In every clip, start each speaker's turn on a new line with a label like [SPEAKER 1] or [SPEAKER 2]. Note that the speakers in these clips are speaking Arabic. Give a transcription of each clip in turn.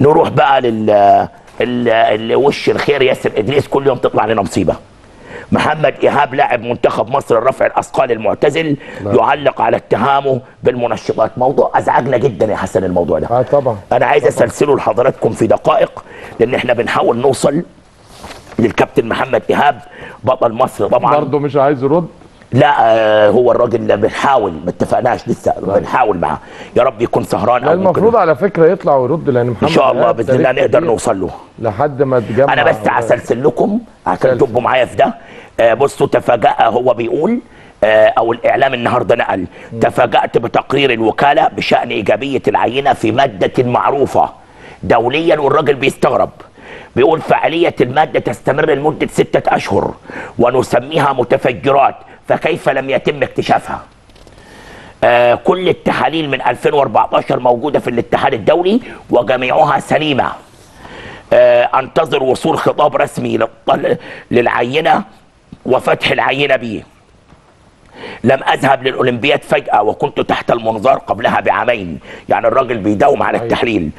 [SPEAKER 1] نروح بقى لل ال- ال- وش الخير ياسر إدريس كل يوم تطلع لنا مصيبة. محمد إيهاب لاعب منتخب مصر الرفع الأثقال المعتزل يعلق على اتهامه بالمنشطات موضوع أزعجنا جدا يا حسن الموضوع ده.
[SPEAKER 2] آه طبعا.
[SPEAKER 1] أنا عايز أسلسله لحضراتكم في دقائق لأن إحنا بنحاول نوصل للكابتن محمد إيهاب بطل مصر طبعا.
[SPEAKER 2] برضه مش عايز يرد.
[SPEAKER 1] لا آه، هو الراجل اللي بنحاول ما اتفقناش لسه بنحاول معاه. يا رب يكون سهران أو
[SPEAKER 2] المفروض على فكرة يطلع ويرد لأن محمد
[SPEAKER 1] إن شاء الله بإذن الله نقدر نوصل له.
[SPEAKER 2] لحد ما تجمع
[SPEAKER 1] أنا بس هسلسل لكم عشان. تبقوا معايا في ده. آه، بصوا تفاجأ هو بيقول آه، أو الإعلام النهارده نقل تفاجأت بتقرير الوكالة بشأن إيجابية العينة في مادة معروفة دوليا والراجل بيستغرب. بيقول فعالية المادة تستمر لمدة ستة أشهر ونسميها متفجرات فكيف لم يتم اكتشافها؟ آه، كل التحاليل من 2014 موجودة في الاتحاد الدولي وجميعها سليمة. آه، أنتظر وصول خطاب رسمي للعينة وفتح العينة به لم أذهب للأولمبياد فجأة وكنت تحت المنظار قبلها بعامين. يعني الراجل بيداوم على التحليل.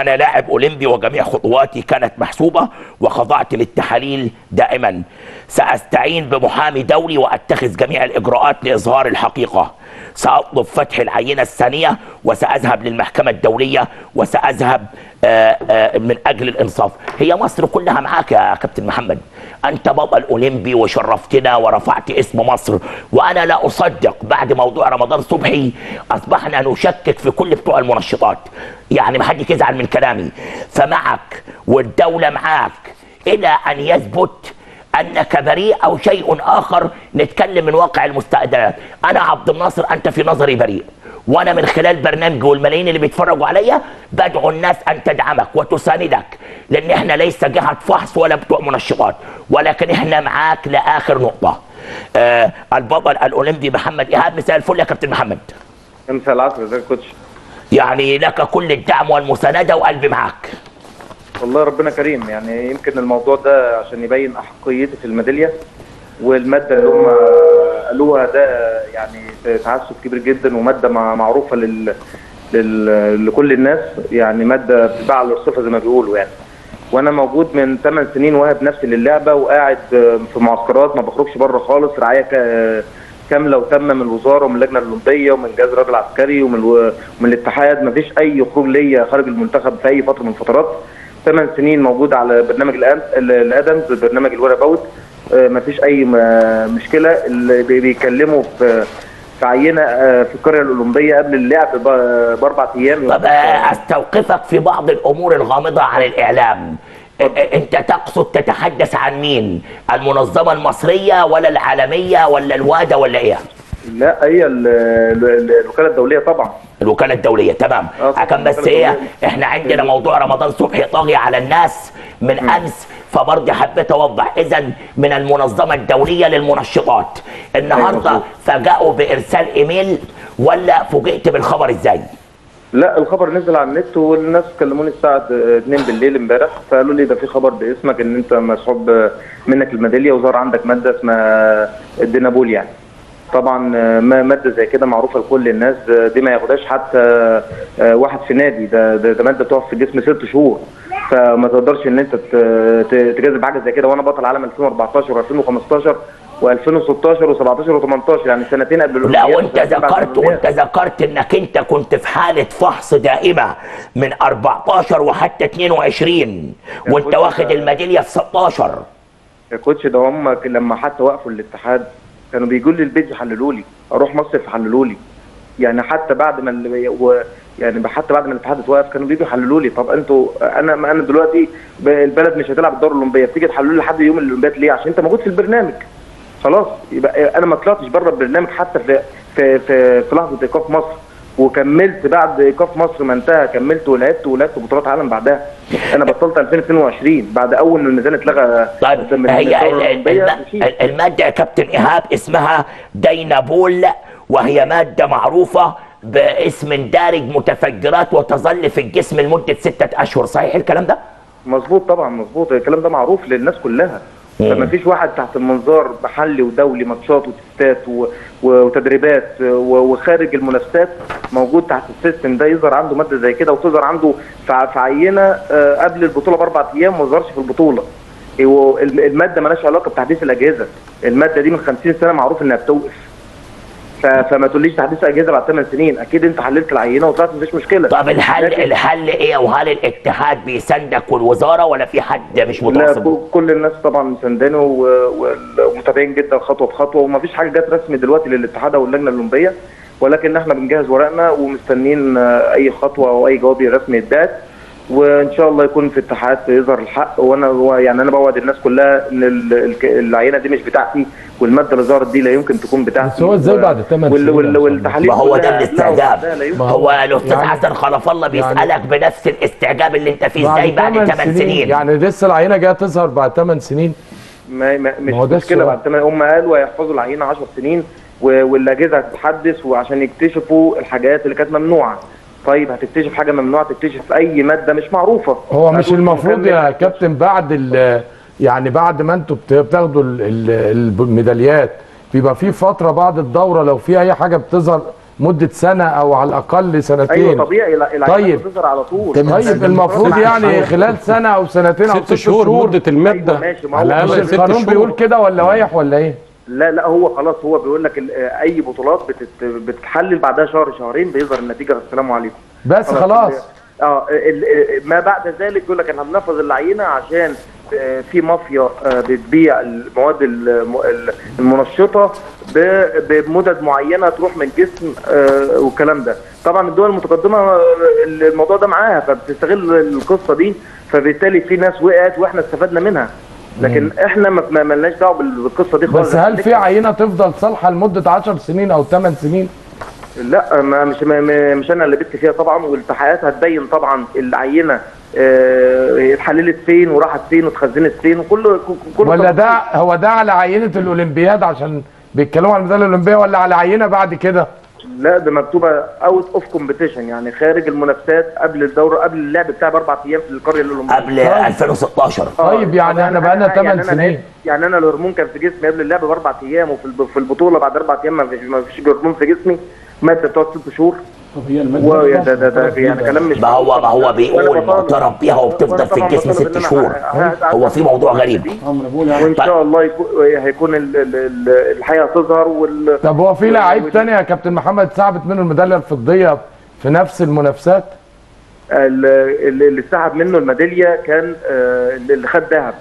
[SPEAKER 1] أنا لاعب أولمبي وجميع خطواتي كانت محسوبة وخضعت للتحاليل دائما. سأستعين بمحامي دولي وأتخذ جميع الإجراءات لإظهار الحقيقة. سأطلب فتح العينة الثانية وسأذهب للمحكمة الدولية وسأذهب آه، آه، من أجل الإنصاف. هي مصر كلها معاك يا كابتن محمد. أنت بطل اولمبي وشرفتنا ورفعت اسم مصر. وأنا لا أصدق بعد موضوع رمضان صبحي. أصبحنا نشكك في كل بتوع المنشطات. يعني ما حد يزعل من كلامي. فمعك والدولة معاك إلى أن يثبت أنك بريء أو شيء آخر نتكلم من واقع المستندات أنا عبد الناصر أنت في نظري بريء. وأنا من خلال برنامجي والملايين اللي بيتفرجوا عليا بدعو الناس أن تدعمك وتساندك. لأن إحنا ليس جهة فحص ولا بتوع منشطات ولكن إحنا معاك لآخر نقطة. آه البطل الأولمبي محمد إيهاب مساء الفل يا كابتن محمد.
[SPEAKER 3] مساء العصر ازيك يا كوتش؟
[SPEAKER 1] يعني لك كل الدعم والمساندة وقلبي معاك.
[SPEAKER 3] والله ربنا كريم يعني يمكن الموضوع ده عشان يبين أحقيتي في الميدالية والمادة اللي هم قالوها ده يعني تعسف كبير جدا ومادة مع- معروفة لل... لل... لكل الناس يعني مادة بتتباع على الرصيفه زي ما بيقولوا يعني. وأنا موجود من 8 سنين واهب نفسي للعبة وقاعد في معسكرات ما بخرجش بره خالص رعاية كاملة وتامة من الوزارة ومن اللجنة الأولمبية ومن جهاز الرياضه العسكري ومن. ومن الاتحاد. ما فيش أي خروج ليا خارج المنتخب في أي فترة من الفترات. ثمان سنين موجود على برنامج ال ADAMS برنامج ال whereabouts ما فيش أي مشكلة. اللي بي- بيكلموا في في عينة آه، في القريه الأولمبية قبل اللعب بأربع أيام.
[SPEAKER 1] طب آه، أستوقفك في بعض الأمور الغامضة عن الإعلام. آه، آه، أنت تقصد تتحدث عن مين؟ المنظمة المصرية ولا العالمية ولا الوادا ولا إيه؟
[SPEAKER 3] لا هي ال- ال- الوكالة الدولية طبعا.
[SPEAKER 1] الوكالة الدولية. تمام. كان بس
[SPEAKER 3] إيه.
[SPEAKER 1] إحنا عندنا موضوع رمضان صبحي طاغي على الناس من أمس فبرضه حبيت اوضح اذا من المنظمة الدولية للمنشطات. النهارده
[SPEAKER 3] مظبوط.
[SPEAKER 1] فاجئوا بإرسال إيميل ولا فوجئت بالخبر إزاي؟
[SPEAKER 3] لا الخبر نزل على النت والناس كلموني الساعة 2 بالليل امبارح. فقالوا لي ده في خبر باسمك إن أنت مسحوب منك الميدالية وظهر عندك مادة اسمها الدينابول يعني. طبعا آه، ما- مادة زي كده معروفة لكل الناس آه، دي ما ياخدهاش حتى آه، واحد في نادي. ده ده, ده مادة تقف في الجسم ست شهور. فما تقدرش إن أنت ت- ت- تجازف حاجة زي كده. وأنا بطل عالم 2014 و2015 و2016 و17 و18 يعني سنتين قبل
[SPEAKER 1] لا
[SPEAKER 3] وأنت
[SPEAKER 1] ذكرت. وأنت ذكرت إنك أنت كنت في حالة فحص دائمة من 14 وحتى 22
[SPEAKER 3] وأنت
[SPEAKER 1] واخد الميدالية في 16
[SPEAKER 3] يا كوتش ده هم لما حتى وقفوا الاتحاد كانوا بيجوا لي البيت يحللوا لي أروح مصر يحللوا لي. يعني حتى بعد ما و يعني حتى بعد ما الاتحاد اتوقف كانوا بيجوا يحللوا لي. طب أنتوا أنا أنا دلوقتي البلد مش هتلعب الدوري الأولمبية بتيجي تحللوا لي لحد يوم الاولمبياد ليه؟ عشان أنت موجود في البرنامج. خلاص يبقى أنا ما طلعتش بره البرنامج حتى في في في, في لحظة إيقاف مصر. وكملت بعد ايقاف مصر ما انتهى كملت ولعبت ولعبت بطولات عالم بعدها. أنا بطلت 2022 بعد أول ما الميزان اتلغى
[SPEAKER 1] طيب هي المادة يا كابتن إيهاب اسمها دينابول وهي مادة معروفة باسم دارج متفجرات وتظل في الجسم لمدة ستة أشهر صحيح الكلام ده؟
[SPEAKER 3] مظبوط طبعا مظبوط. الكلام ده معروف للناس كلها. فما فيش واحد تحت المنظار محلي ودولي ماتشات وتستات وتدريبات وخارج المنافسات موجود تحت السيستم ده يظهر عنده مادة زي كده وتظهر عنده في عينة آه، قبل البطولة بأربع أيام ما ظهرش في البطولة. الم- المادة مالهاش علاقة بتحديث الأجهزة. المادة دي من 50 سنة معروف إنها بتوقف. فما تقوليش تحديث أجهزة بعد 8 سنين. أكيد أنت حللت العينة وطلعت مفيش مشكلة.
[SPEAKER 1] طب الحل الحل إيه؟ وهل الاتحاد بيساندك والوزارة ولا في حد مش
[SPEAKER 3] لا
[SPEAKER 1] متواصل؟
[SPEAKER 3] ك- كل الناس طبعا مساندانه و- ومتابعين جدا خطوة بخطوة. ومفيش حاجة جت رسمي دلوقتي للاتحاد أو اللجنة الأولمبية ولكن إحنا بنجهز ورقنا ومستنيين آه، أي خطوة أو أي جواب رسمي يتبعت. وإن شاء الله يكون في اتحاد يظهر الحق. وأنا يعني أنا بوعد الناس كلها إن العينة دي مش بتاعتي والمادة اللي ظهرت دي لا يمكن تكون بتاعتي.
[SPEAKER 2] بس هو إزاي
[SPEAKER 3] و-
[SPEAKER 2] بعد
[SPEAKER 3] وال-
[SPEAKER 2] سنين؟
[SPEAKER 3] والتحاليل
[SPEAKER 1] ما هو ده الاستعجاب. هو الأستاذ
[SPEAKER 2] يعني-
[SPEAKER 1] حسن خلف الله بيسألك بنفس الاستعجاب اللي أنت فيه إزاي بعد 8 سنين؟
[SPEAKER 2] يعني لسه العينة جاية تظهر بعد 8 سنين؟
[SPEAKER 3] ما ما مش
[SPEAKER 2] مشكلة.
[SPEAKER 3] بعد تمام هم قالوا هيحفظوا العينة 10 سنين والأجهزة هتتحدث وعشان يكتشفوا الحاجات اللي كانت ممنوعة. طيب هتكتشف حاجة ممنوعة تكتشف أي مادة مش معروفة.
[SPEAKER 2] هو مش المفروض. يا كابتن بعد ال يعني بعد ما أنتوا بت- بتاخدوا ال- ال- الميداليات بيبقى في فترة بعد الدورة لو في أي حاجة بتظهر مدة سنة أو على الأقل سنتين.
[SPEAKER 3] أيوه طبيعي.
[SPEAKER 2] طيب.
[SPEAKER 3] بتظهر على طول.
[SPEAKER 2] طيب المفروض يعني خلال سنة أو سنتين أو
[SPEAKER 4] ست شهور مدة
[SPEAKER 3] أيوة
[SPEAKER 4] الماده
[SPEAKER 3] ماشي. ما
[SPEAKER 4] على الأقل ست
[SPEAKER 2] القانون
[SPEAKER 4] شهور.
[SPEAKER 2] بيقول كده ولا وايح ولا إيه؟
[SPEAKER 3] لا لا هو خلاص هو بيقول لك ال- أي بطولات بتت بتتحلل بعدها شهر شهرين بيظهر النتيجة. السلام عليكم.
[SPEAKER 2] بس خلاص
[SPEAKER 3] آه ال- ال- ما بعد ذلك يقول لك إحنا بنحفظ العينه عشان آه، في مافيا آه، بتبيع المواد الم- ال- المنشطة بمدد معينة تروح من الجسم آه، والكلام ده. طبعا الدول المتقدمة آه، الموضوع ده معاها فبتستغل القصة دي فبالتالي في ناس وقعت وإحنا استفدنا منها. لكن إحنا ما ما- مالناش دعوة بالقصة دي خالص
[SPEAKER 2] بس هل في عينة تفضل صالحة لمدة 10 سنين أو 8 سنين؟
[SPEAKER 3] لا ما مش ما مش أنا اللي بت فيها طبعا والتحقيقات هتبين طبعا العينة آه، اتحللت فين وراحت فين واتخزنت فين وكل كل
[SPEAKER 2] ولا ده هو ده على عينة الأولمبياد عشان بيتكلموا عن الميداليه الاولمبيه ولا على عينة بعد كده؟
[SPEAKER 3] لا ده مكتوبة out of competition يعني خارج المنافسات قبل الدوره قبل اللعب بتاع بأربع أيام في القرية الأولمبية.
[SPEAKER 1] قبل 2016
[SPEAKER 2] طيب يعني إحنا بقالنا
[SPEAKER 3] يعني
[SPEAKER 2] 8
[SPEAKER 3] أنا
[SPEAKER 2] سنين.
[SPEAKER 3] يعني أنا الهرمون كان في جسمي قبل اللعب بأربع أيام وفي الب- في البطولة بعد أربع أيام ما فيش ما فيش هرمون في جسمي. ماده بتقعد ست شهور.
[SPEAKER 4] طب هي الماده
[SPEAKER 3] ويا ده ده ده يعني كلام مش
[SPEAKER 1] ما هو ما هو بيقول معترف بيها وبتفضل في الجسم ست شهور. هو في موضوع غريب.
[SPEAKER 4] يعني.
[SPEAKER 3] وإن شاء الله يكون هيكون ال- ال- ال- الحقيقة تظهر وال
[SPEAKER 2] طب هو في لعيب تاني يا كابتن محمد ثابت منه الميدالية الفضية في نفس المنافسات؟
[SPEAKER 3] ال- ال- اللي سحب منه الميدالية كان آه، اللي خد ذهب.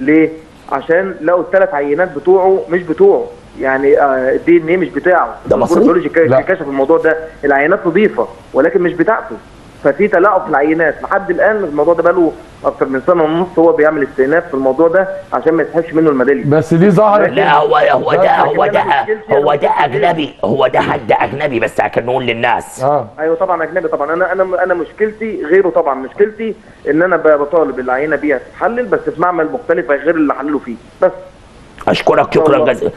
[SPEAKER 3] ليه؟ عشان لقوا الثلاث عينات بتوعه مش بتوعه. يعني الدي إن إيه مش بتاعه.
[SPEAKER 1] ده مصري؟
[SPEAKER 3] كشف الموضوع ده العينات نظيفة ولكن مش بتاعته. ففي تلاعب في العينات. لحد الآن الموضوع ده بقاله أكتر من سنة ونص هو بيعمل استئناف في الموضوع ده عشان ما يسحبش منه الميداليه
[SPEAKER 2] بس دي ظهرت
[SPEAKER 1] لا هو هو ده هو ده هو ده أجنبي. هو ده حد أجنبي بس عشان نقول للناس
[SPEAKER 2] آه.
[SPEAKER 3] أيوه طبعا أجنبي طبعا. أنا أنا أنا مشكلتي غيره طبعا. مشكلتي إن أنا بطالب العينة دي تتحلل بس في معمل مختلف غير اللي حللوا فيه. بس.
[SPEAKER 1] أشكرك شكرا. جزيلا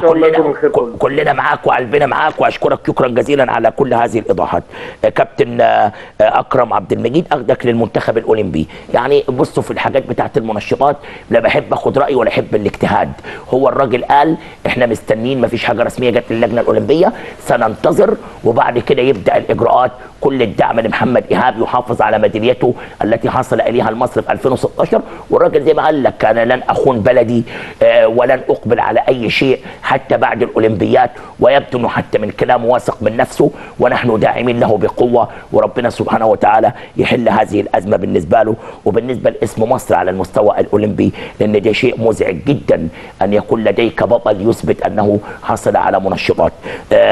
[SPEAKER 1] كلنا. كلنا معاك وقلبنا معاك وأشكرك شكرا جزيلا على كل هذه الإيضاحات. آه، كابتن آه، آه، أكرم عبد المجيد أخدك للمنتخب الأولمبي. يعني بصوا في الحاجات بتاعت المنشطات لا بحب أخد رأي ولا أحب الاجتهاد. هو الراجل قال إحنا مستنيين ما فيش حاجة رسمية جت للجنة الأولمبية سننتظر وبعد كده يبدأ الإجراءات. كل الدعم لمحمد إيهاب يحافظ على ميداليته التي حصل إليها المصري في 2016 والراجل زي ما قال لك أنا لن أخون بلدي آه، ولن أقبل على أي شيء حتى بعد الأولمبيات ويبدو إنه حتى من كلامه واثق من نفسه ونحن داعمين له بقوة وربنا سبحانه وتعالى يحل هذه الأزمة بالنسبة له وبالنسبة لاسم مصر على المستوى الأولمبي لأن ده شيء مزعج جدا أن يكون لديك بطل يثبت أنه حصل على منشطات. آه،